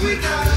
We got